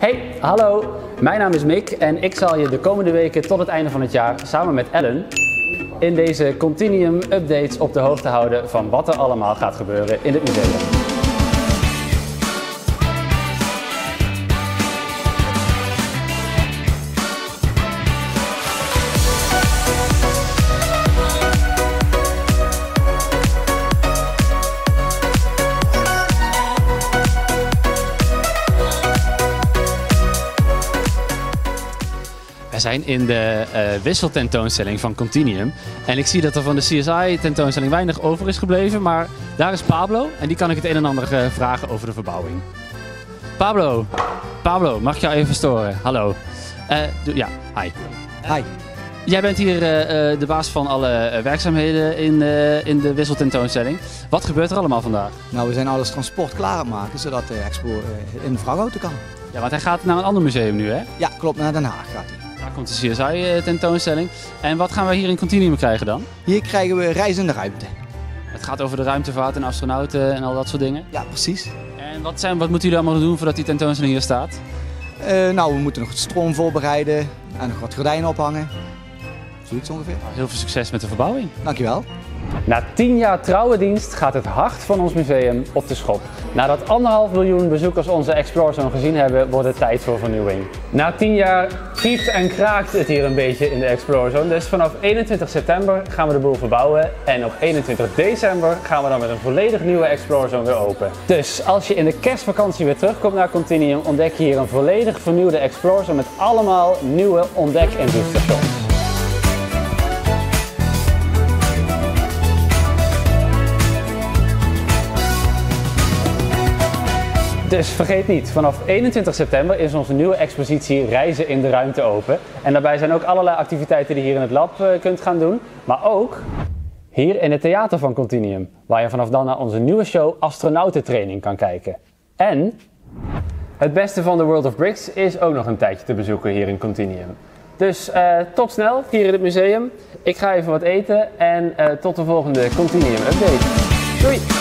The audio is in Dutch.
Hey, hallo. Mijn naam is Mick en ik zal je de komende weken tot het einde van het jaar samen met Ellen in deze Continuum updates op de hoogte houden van wat er allemaal gaat gebeuren in het museum. Zijn in de uh, wisseltentoonstelling van Continuum. En ik zie dat er van de CSI-tentoonstelling weinig over is gebleven. Maar daar is Pablo en die kan ik het een en ander uh, vragen over de verbouwing. Pablo, Pablo, mag ik jou even storen? Hallo. Uh, ja, hi. Hi. Jij bent hier de baas van alle werkzaamheden in, in de wisseltentoonstelling. Wat gebeurt er allemaal vandaag? Nou, we zijn alles transport klaar aan maken, zodat de expo in de vrachtauto kan. Ja, want hij gaat naar een ander museum nu, hè? Ja, klopt, naar Den Haag. Daar komt de CSI-tentoonstelling. En wat gaan we hier in Continuum krijgen dan? Hier krijgen we reizende ruimte. Het gaat over de ruimtevaart en astronauten en al dat soort dingen? Ja, precies. En wat, zijn, wat moeten jullie allemaal doen voordat die tentoonstelling hier staat? Uh, nou, we moeten nog het stroom voorbereiden en nog wat gordijnen ophangen. Zoiets ongeveer. Nou, heel veel succes met de verbouwing. Dankjewel. Na tien jaar trouwe dienst gaat het hart van ons museum op de schop. Nadat anderhalf miljoen bezoekers onze Explore Zone gezien hebben, wordt het tijd voor vernieuwing. Na tien jaar piept en kraakt het hier een beetje in de Explore Zone. Dus vanaf 21 september gaan we de boel verbouwen. En op 21 december gaan we dan met een volledig nieuwe Explore Zone weer open. Dus als je in de kerstvakantie weer terugkomt naar Continuum, ontdek je hier een volledig vernieuwde Explore Zone met allemaal nieuwe ontdek- en doestations. Dus vergeet niet, vanaf 21 september is onze nieuwe expositie Reizen in de Ruimte open. En daarbij zijn ook allerlei activiteiten die je hier in het lab uh, kunt gaan doen. Maar ook hier in het theater van Continuum, waar je vanaf dan naar onze nieuwe show Astronautentraining kan kijken. En het beste van de World of Bricks is ook nog een tijdje te bezoeken hier in Continuum. Dus uh, tot snel hier in het museum. Ik ga even wat eten en uh, tot de volgende Continuum Update. Doei!